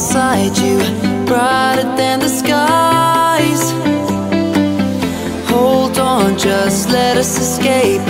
inside you Brighter than the skies. Hold on, just let us escape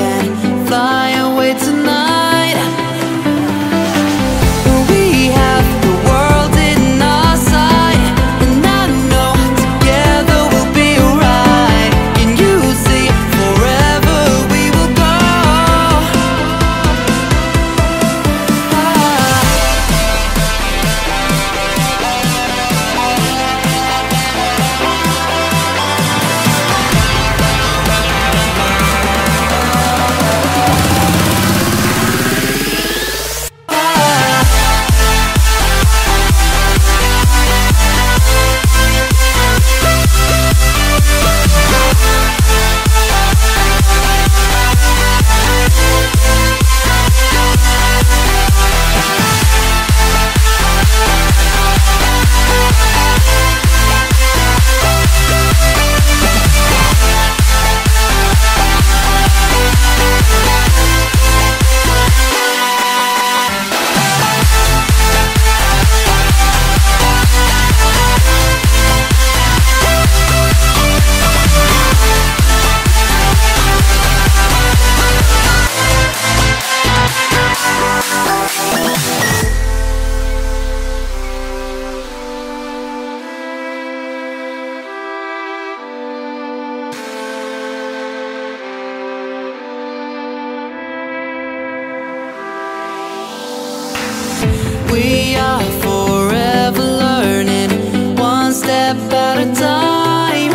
We are forever learning, one step at a time.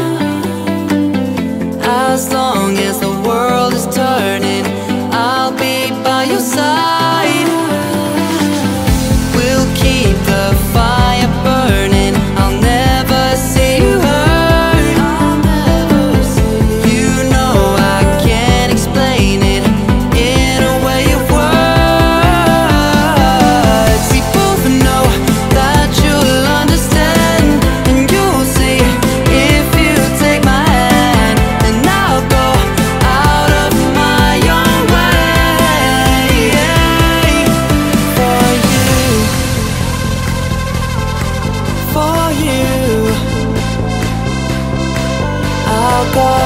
As long か